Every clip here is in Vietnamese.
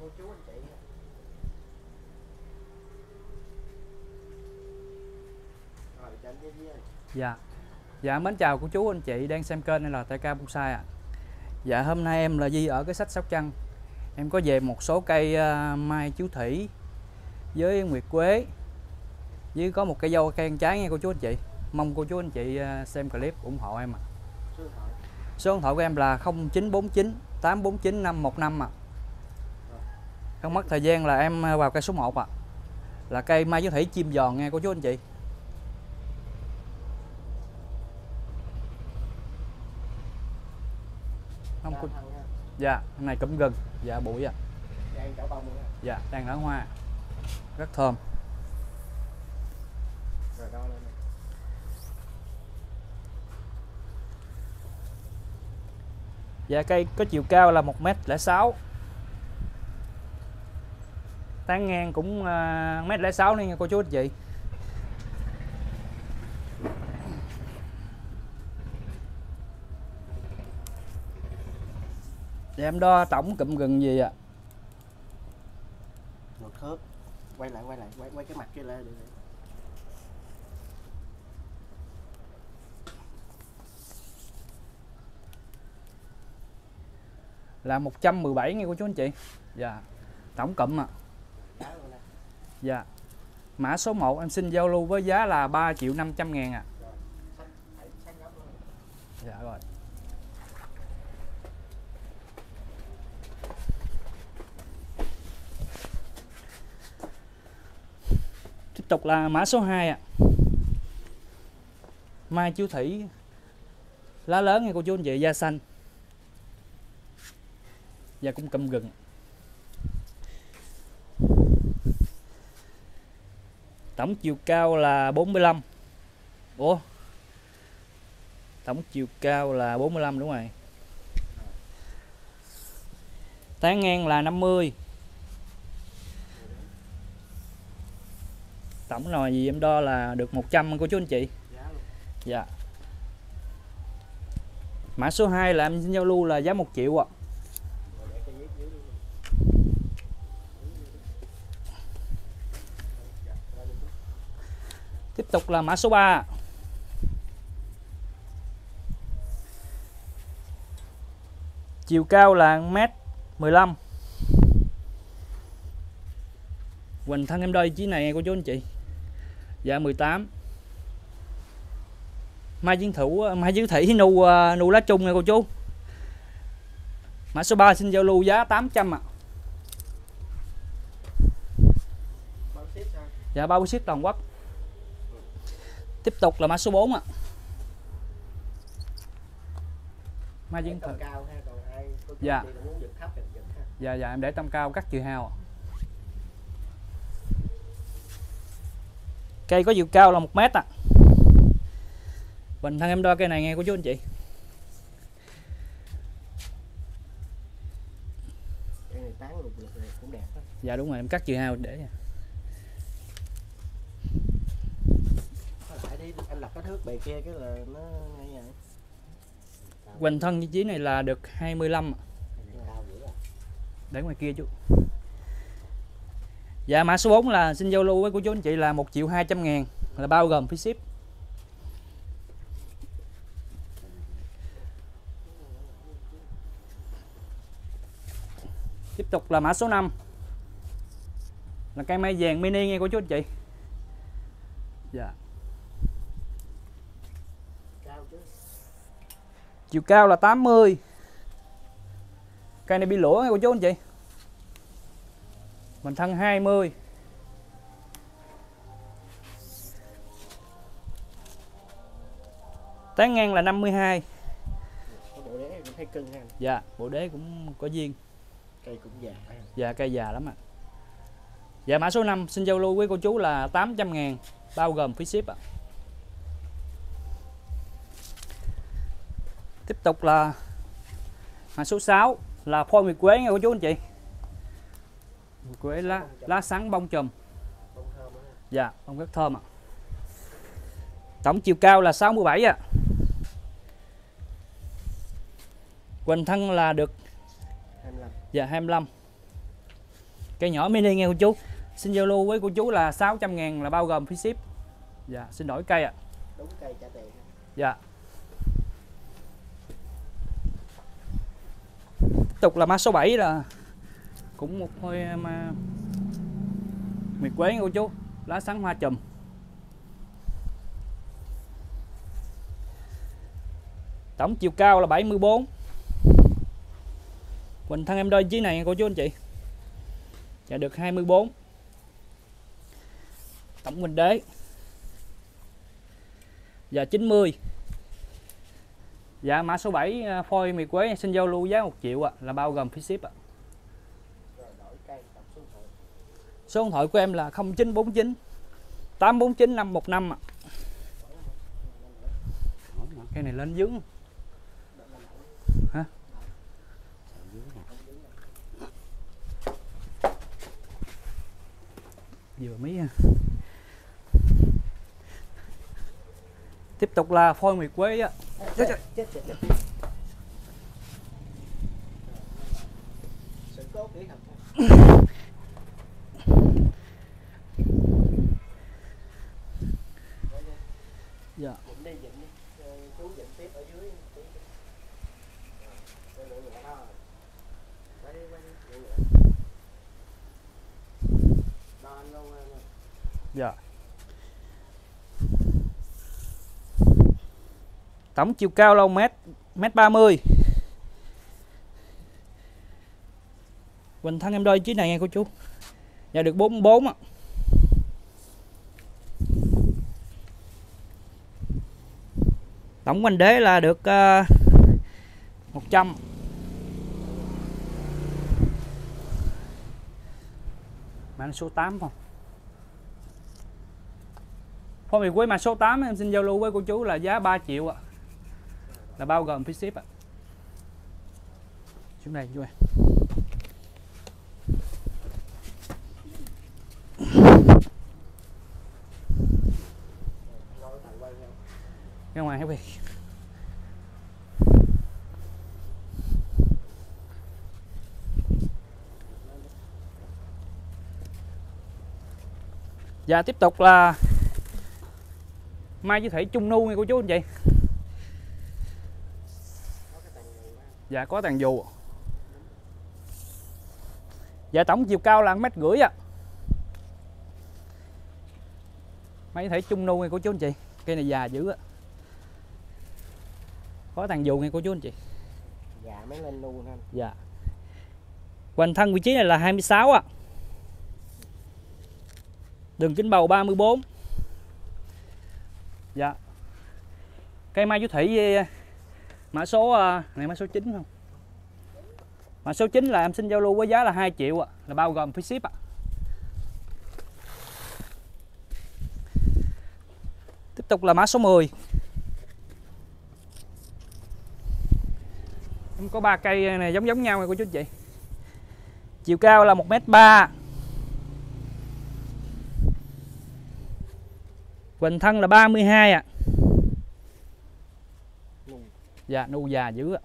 cô chú anh chị rồi anh Dạ. Dạ mến chào cô chú anh chị đang xem kênh này là TK Bonsai ạ. Dạ hôm nay em là Di ở cái sách Sóc Trăng. Em có về một số cây à, mai chú thủy với nguyệt quế với có một cây dâu cây ăn trái nha cô chú anh chị. Mong cô chú anh chị à, xem clip ủng hộ em ạ. số điện thoại Số điện thoại của em là 0949 849 515 ạ. Không mất thời gian là em vào cây số 1 ạ. Là cây mai chú thủy chim giòn nha cô chú anh chị. Không Đa cô Dạ, nay cụm gừng, dạ bụi ạ. ha Dạ, đang nở hoa. Rất thơm. rồi đo lên nè. Dạ cây có chiều cao là 1m06. Tán ngang cũng uh, 1m06 nữa nha cô chú anh chị. Dạ em đo tổng cụm gừng gì ạ? một thước quay lại quay lại quay quay cái mặt kia lên được rồi. Là 117 nha cô chú anh chị. Dạ. Tổng cụm ạ. Nè Dạ. Mã số 1 em xin giao lưu với giá là 3 triệu 500 ngàn ạ. À. Dạ rồi. Tiếp tục là mã số 2 ạ. À. Mai chiếu thủy lá lớn nha cô chú anh chị, da xanh. Và cũng cầm gừng. Tổng chiều cao là 45. Ủa? Tổng chiều cao là 45 đúng rồi. Tán ngang là 50 tổng nồi gì em đo là được 100 của chú anh chị? Dạ. Mã số 2 là em xin giao lưu là giá 1 triệu ạ. à để cái giấy dưới luôn Dạ, ra đi chút tiếp tục là mã số 3 chiều cao là 1m15 Hoành thân em đo chí này cô chú anh chị. Dạ 18 Mai chiến thủ, Mai chiến thủy nu à, nu lá chung nha cô chú. Mã số 3 xin giao lưu giá 800 ạ. Bao Dạ bao ship toàn quốc. Tiếp tục là mã số 4 ạ cao ha còn ai có chút Dạ. gì mà muốn giật thấp thì giật ha Dạ dạ em để tăm cao cắt chiều hao ạ. Cây có chiều cao là 1 mét ạ. Bình thân em đo cây này nghe cô chú anh chị. cái này tán lục lục này cũng đẹp á Dạ đúng rồi em cắt chiều hao để nha. Thước bề kia cái là nó ngay vậy Hoành thân vị trí này là được 25 ạ. cao dữ à để ngoài kia chú. Dạ mã số 4 là xin giao lưu với cô chú anh chị là 1 triệu 200 ngàn là bao gồm phí ship. Tiếp tục là mã số 5 là cây mai vàng mini nha cô chú anh chị. Dạ. cao Chiều cao là 80 Cây này bị lũa nha cô chú anh chị. Mình thân 20 Tán ngang là 52 có bộ đế cũng thấy cưng ha. Dạ bộ đế cũng có duyên. Cây cũng già Dạ cây già lắm ạ. Dạ mã số 5 xin giao lưu với cô chú là 800 ngàn Bao gồm phí ship ạ Tiếp tục là mã số 6 là phôi nguyệt quế nha cô chú anh chị. Nguyệt quế lá, lá sắn bông chùm. Dạ bông rất thơm ạ. Tổng chiều cao là 67 ạ. Quỳnh thân là được 25 dạ 25 cây nhỏ mini nghe cô chú. Xin giao lưu với cô chú là 600 ngàn là bao gồm phí ship. Dạ xin đổi cây ạ. Đúng cây trả tiền. Dạ tục là ma số 7 là cũng một hơi à, ma nguyệt quế nha cô chú. Lá sáng hoa chùm. Tổng chiều cao là 74 Quỳnh thân em đôi chí này, cô chú anh chị. Dạ được 24 Tổng Quỳnh đế. Dạ 90 Dạ mã số 7 phôi mì quế xin giao lưu giá 1 triệu ạ à, là bao gồm phí ship ạ. À. số điện thoại của em là 0949 849 515 ạ. À. Cái này lên dướng. Hả? Vừa mấy ha. Tiếp tục là phôi mì quế á. chết chết chết chết chết. Sự cố kỹ thuật. Dạ đi dịnh đi Ờ, chú dịnh tiếp ở dưới tí. Rồi, rồi, rồi, đó. Quay đi, quay đi, rồi, rồi. Đo anh luôn em ơi. Dạ. Tổng chiều cao lâu mét mét 30. Quỳnh thân em đôi chiếc này nghe cô chú. Dạ được 44 ạ. Tổng quanh đế là được ờ, uh, 100. Mã số 8 không? Phong bì quý mã số 8 em xin giao lưu với cô chú là giá 3 triệu ạ. à. Là bao gồm phí ship ạ. Xuống đây chú em. Ra ngoài hết việc. và tiếp tục là Mai với thể Trung Nu nha cô chú anh chị Có cái tầng này mà. Dạ có tàn dù Dạ tổng chiều cao là 1 mét rưỡi ạ với Thủy Trung Nu nha cô chú anh chị Cây này già dữ ạ Có tàn dù nha cô chú anh chị Dạ mới lên luôn anh Dạ. Hoành thân vị trí này là 26 ạ. Đường kính bầu 34. Dạ. Cây mai chú thủy mã số ờ, này mã số 9 không? Mã số 9 là em xin giao lưu với giá là 2 triệu ạ, là bao gồm phí ship ạ. Tiếp tục là mã số 10. Em có ba cây này giống giống nhau này cô chú chị. Chiều cao là 1m3. Quỳnh thân là 32 ạ. à. Dạ nu già dữ ạ.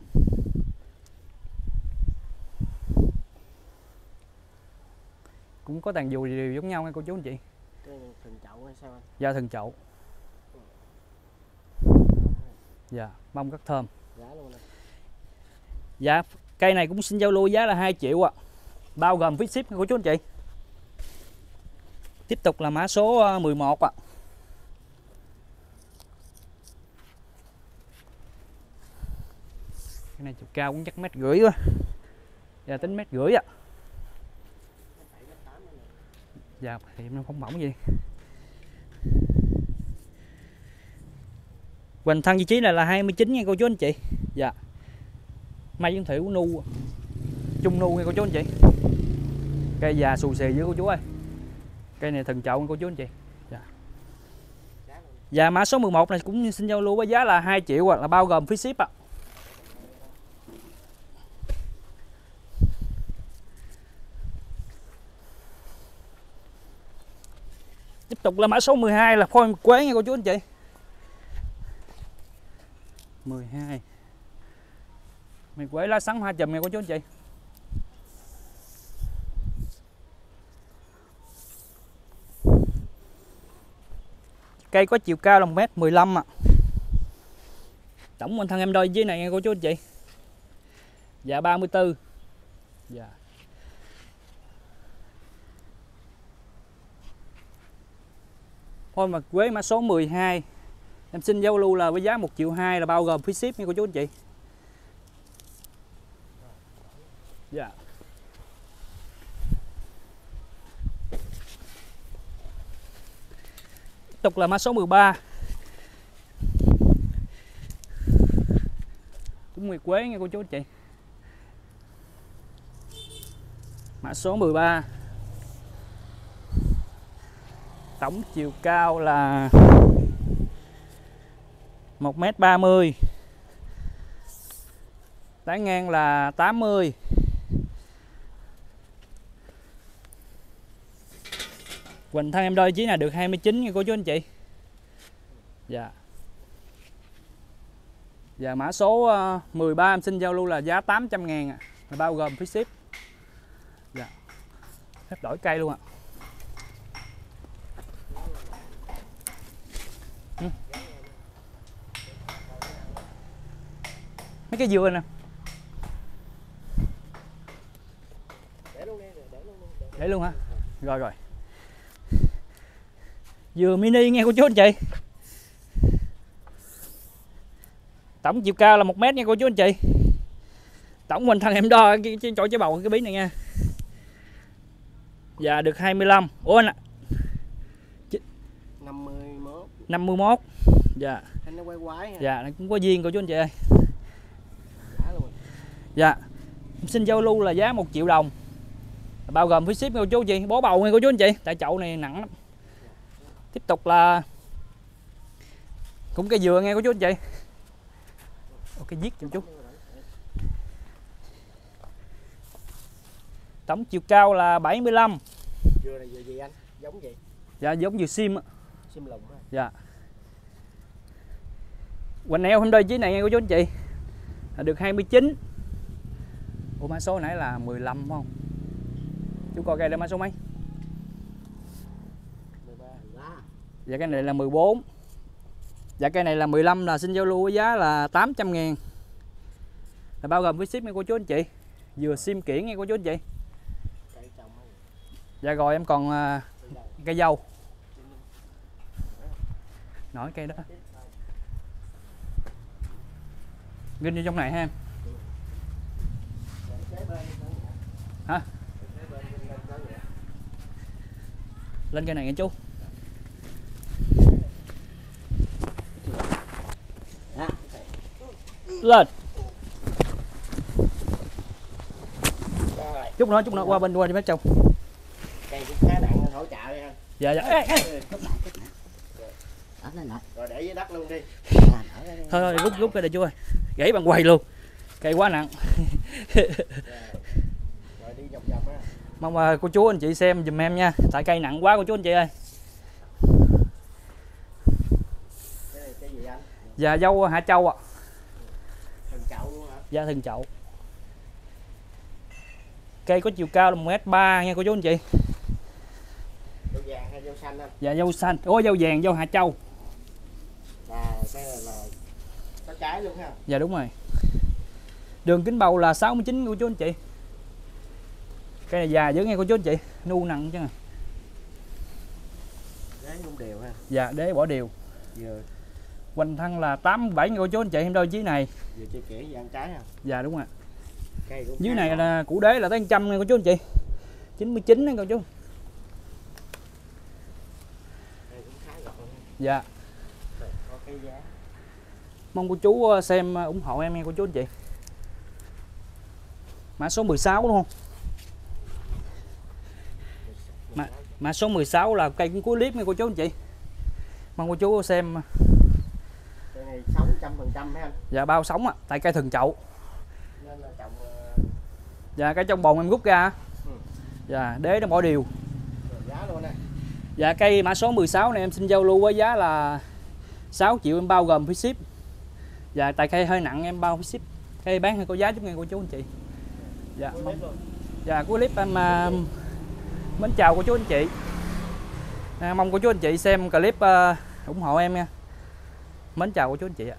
Cũng có tàn dù đều giống nhau nha cô chú anh chị. cái thần chậu hay sao anh Dạ thần chậu. Dạ, bông rất thơm. giá luôn anh Dạ, cây này cũng xin giao lưu giá là 2 triệu ạ. Bao gồm phí ship của chú anh chị. Tiếp tục là mã số ờ, 11 ạ. Cái này chiều cao cũng chắc mét rưỡi quá. Dạ tính mét rưỡi ạ. Dạ thì nó phóng bỏng gì. Hoành thân vị trí này là 29 nha cô chú anh chị. Dạ. Mai dương thủy của nu Trung nu nha cô chú anh chị. Cây già xù xì với cô chú ơi. Cây này thần chậu cô chú anh chị. Dạ. Dạ mã số 11 này cũng xin giao lưu với giá là 2 triệu à, là bao gồm phí ship ạ. tục là mã số 12 là phôi quế nha cô chú anh chị. 12 Mì quế lá sắn hoa chùm nha cô chú anh chị. Cây có chiều cao là 1m15 ạ. À. Tổng quanh thân em đôi dưới này nha cô chú anh chị. Dạ 34 Dạ. yeah. Thôi mà quế mã số 12 em xin giao lưu là với giá 1 triệu 2 là bao gồm phí ship nha cô chú anh chị. Dạ. Tiếp tục là mã số 13 cũng nguyệt quế nha cô chú anh chị. Mã số 13 ba tổng chiều cao là 1m30 tán ngang là 80 Quỳnh thân em đôi chí là được 29 nha cô chú anh chị. Dạ. Dạ mã số ờ, 13 em xin giao lưu là giá 800 ngàn à, bao gồm phí ship. Dạ. Phép đổi cây luôn ạ. à. Mấy cái dừa nè. Để luôn đi để luôn đi để. Để luôn hả? Rồi rồi. Dừa mini nghe cô chú anh chị. Tổng chiều cao là 1 mét nha cô chú anh chị. Tổng mình thằng em đo cái, cái chỗ trái bầu cái bí này nha. Dạ được 25 Ủa anh ạ? 51 51 Dạ. Anh nó quay quái Dạ nó cũng có duyên cô chú anh chị ơi Dạ. Xin giao lưu là giá 1 triệu đồng. Bao gồm phí ship nha cô chú chị Bó bầu nha cô chú anh chị. Tại chậu này nặng lắm. Tiếp tục là Cũng cây dừa nghe cô chú anh chị. Ok viết cho chú. Tổng chiều cao là 75 dừa này dừa gì anh? Giống gì? Dạ giống dừa sim á. Sim lùng á. Dạ. Quỳnh eo hôm đôi chí này nghe cô chú anh chị. Được 29 Ủa mã số nãy là 15 phải không? Chú coi cây đây mã số mấy? 13 lá Dạ cái này là 14 Dạ cây này là 15 là xin giao lưu với giá là 800 ngàn. Là bao gồm với ship nha cô chú anh chị. Vừa sim kiển nha cô chú anh chị. Dạ rồi em còn à, cây dâu Nói cây đó. Ginh vô trong này ha. em Kế bên đi con. Hả? Lên cây này nghe chú. Đó. Lên. Rồi, Chút nữa chút nữa qua bên qua đi mấy chồng cây cũng khá nặng hỗ trợ đi ha Dạ dạ. Ê, ê. Rồi để dưới đất luôn đi. Thôi thôi rút rút cây này chú ơi. Gãy bằng quầy luôn. Cây quá nặng rồi, rồi đi vòng vòng á Mong mà cô chú anh chị xem dùm em nha. Tại cây nặng quá cô chú anh chị ơi. Cái gì anh Dạ dâu Hạ Châu ạ? Thần chậu luôn hả Dạ thần chậu. Cây có chiều cao là một m ba nha cô chú anh chị. Dâu vàng hay dâu xanh anh Dạ dâu xanh. Ủa, dâu vàng, dâu Hạ Châu là cái này là có trái luôn ha Dạ đúng rồi. Đường kính bầu là 69 của chú anh chị. Cây này già dữ nghe cô chú anh chị Nu nặng chứ. Đấy cũng đều ha. Dạ đế bỏ đều. Vừa. Quanh thân là 87 nha cô chú anh chị em đôi chí này. Vừa chơi kỹ ăn trái ha Dạ đúng rồi Dưới này là củ đế là tới 100 nha cô chú anh chị. 99 đó cô chú. Dạ. Cái Mong cô chú ờ, xem ờ, ủng hộ em nha cô chú anh chị. Mã số 16 đúng không? Mà- Mã số 16 là cây cũng cuối clip nha cô chú anh chị. Mong cô chú xem. Cây này sống trăm phần trăm anh? Dạ bao sống á Tại cây thường chậu. Nên là trồng ờ, Dạ cây trong bồn em rút ra Ừ. Dạ đế nó bỏ điều. Giá luôn Dạ cây mã số 16 này em xin giao lưu với giá là 6 triệu em bao gồm phí ship. Dạ tại cây hơi nặng em bao phí ship. Cây bán hơi có giá chút nghe cô chú anh chị. Dạ Cuối mong Dạ cuối clip em à, mến chào cô chú anh chị. À, Mong cô chú anh chị xem clip uh, ủng hộ em nha. Mến chào cô chú anh chị ạ.